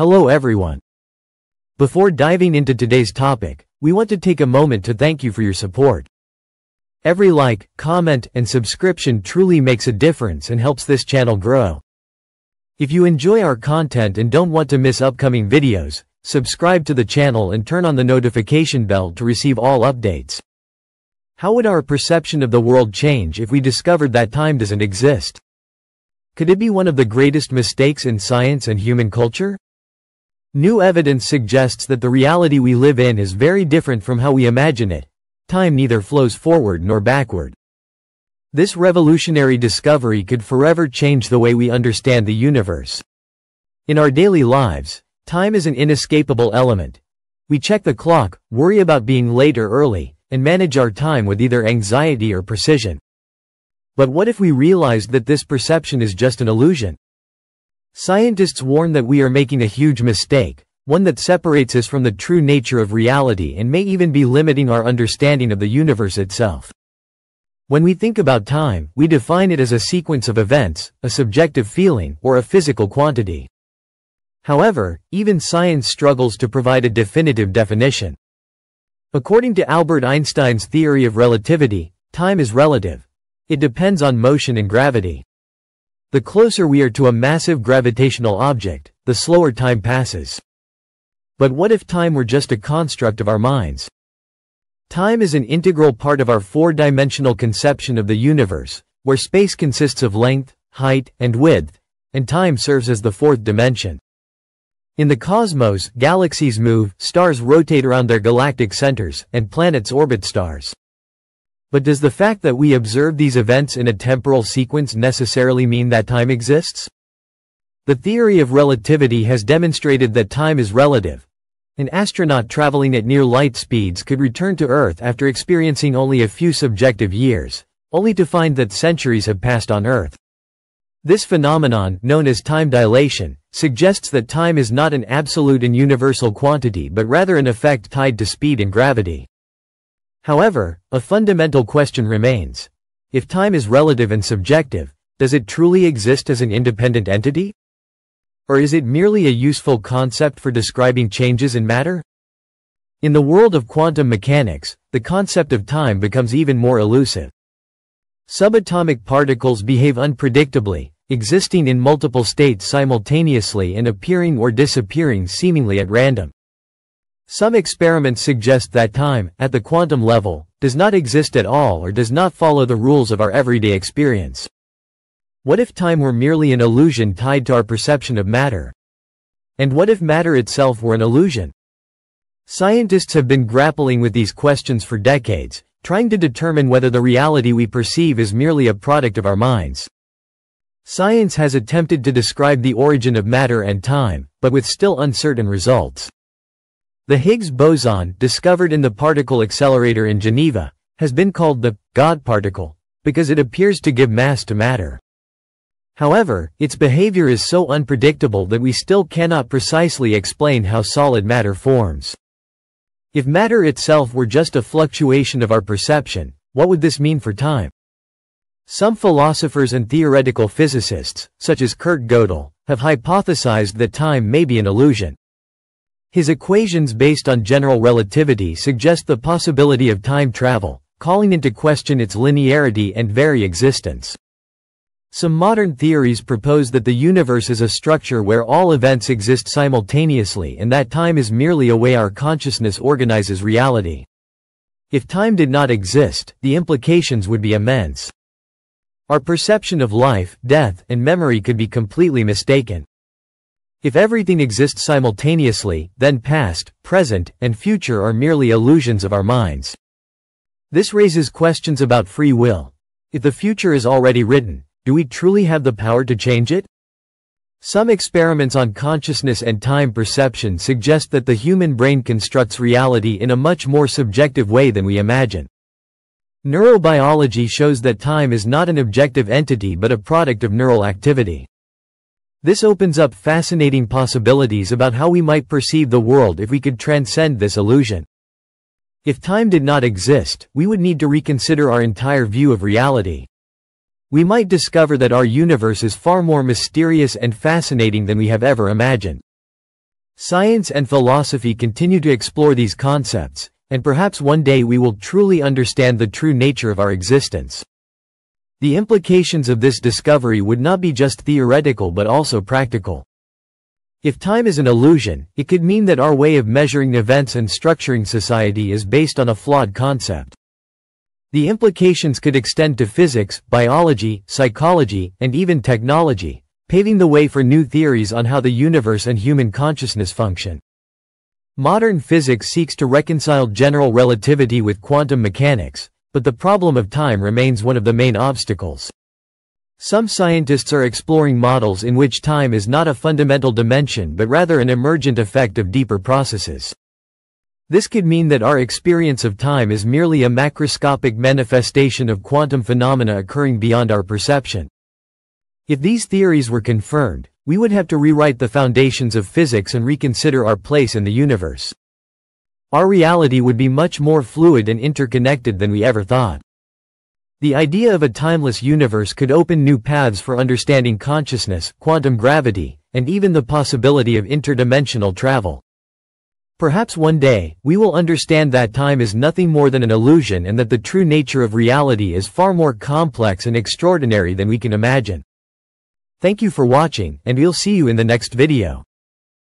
Hello everyone. Before diving into today's topic, we want to take a moment to thank you for your support. Every like, comment, and subscription truly makes a difference and helps this channel grow. If you enjoy our content and don't want to miss upcoming videos, subscribe to the channel and turn on the notification bell to receive all updates. How would our perception of the world change if we discovered that time doesn't exist? Could it be one of the greatest mistakes in science and human culture? New evidence suggests that the reality we live in is very different from how we imagine it. Time neither flows forward nor backward. This revolutionary discovery could forever change the way we understand the universe. In our daily lives, time is an inescapable element. We check the clock, worry about being late or early, and manage our time with either anxiety or precision. But what if we realized that this perception is just an illusion? Scientists warn that we are making a huge mistake, one that separates us from the true nature of reality and may even be limiting our understanding of the universe itself. When we think about time, we define it as a sequence of events, a subjective feeling, or a physical quantity. However, even science struggles to provide a definitive definition. According to Albert Einstein's theory of relativity, time is relative. It depends on motion and gravity. The closer we are to a massive gravitational object, the slower time passes. But what if time were just a construct of our minds? Time is an integral part of our four-dimensional conception of the universe, where space consists of length, height, and width, and time serves as the fourth dimension. In the cosmos, galaxies move, stars rotate around their galactic centers, and planets orbit stars. But does the fact that we observe these events in a temporal sequence necessarily mean that time exists? The theory of relativity has demonstrated that time is relative. An astronaut traveling at near light speeds could return to Earth after experiencing only a few subjective years, only to find that centuries have passed on Earth. This phenomenon, known as time dilation, suggests that time is not an absolute and universal quantity but rather an effect tied to speed and gravity. However, a fundamental question remains. If time is relative and subjective, does it truly exist as an independent entity? Or is it merely a useful concept for describing changes in matter? In the world of quantum mechanics, the concept of time becomes even more elusive. Subatomic particles behave unpredictably, existing in multiple states simultaneously and appearing or disappearing seemingly at random. Some experiments suggest that time, at the quantum level, does not exist at all or does not follow the rules of our everyday experience. What if time were merely an illusion tied to our perception of matter? And what if matter itself were an illusion? Scientists have been grappling with these questions for decades, trying to determine whether the reality we perceive is merely a product of our minds. Science has attempted to describe the origin of matter and time, but with still uncertain results. The Higgs boson, discovered in the particle accelerator in Geneva, has been called the God particle, because it appears to give mass to matter. However, its behavior is so unpredictable that we still cannot precisely explain how solid matter forms. If matter itself were just a fluctuation of our perception, what would this mean for time? Some philosophers and theoretical physicists, such as Kurt Gödel, have hypothesized that time may be an illusion. His equations based on general relativity suggest the possibility of time travel, calling into question its linearity and very existence. Some modern theories propose that the universe is a structure where all events exist simultaneously and that time is merely a way our consciousness organizes reality. If time did not exist, the implications would be immense. Our perception of life, death, and memory could be completely mistaken. If everything exists simultaneously, then past, present, and future are merely illusions of our minds. This raises questions about free will. If the future is already written, do we truly have the power to change it? Some experiments on consciousness and time perception suggest that the human brain constructs reality in a much more subjective way than we imagine. Neurobiology shows that time is not an objective entity but a product of neural activity. This opens up fascinating possibilities about how we might perceive the world if we could transcend this illusion. If time did not exist, we would need to reconsider our entire view of reality we might discover that our universe is far more mysterious and fascinating than we have ever imagined. Science and philosophy continue to explore these concepts, and perhaps one day we will truly understand the true nature of our existence. The implications of this discovery would not be just theoretical but also practical. If time is an illusion, it could mean that our way of measuring events and structuring society is based on a flawed concept. The implications could extend to physics, biology, psychology, and even technology, paving the way for new theories on how the universe and human consciousness function. Modern physics seeks to reconcile general relativity with quantum mechanics, but the problem of time remains one of the main obstacles. Some scientists are exploring models in which time is not a fundamental dimension but rather an emergent effect of deeper processes. This could mean that our experience of time is merely a macroscopic manifestation of quantum phenomena occurring beyond our perception. If these theories were confirmed, we would have to rewrite the foundations of physics and reconsider our place in the universe. Our reality would be much more fluid and interconnected than we ever thought. The idea of a timeless universe could open new paths for understanding consciousness, quantum gravity, and even the possibility of interdimensional travel. Perhaps one day, we will understand that time is nothing more than an illusion and that the true nature of reality is far more complex and extraordinary than we can imagine. Thank you for watching, and we'll see you in the next video.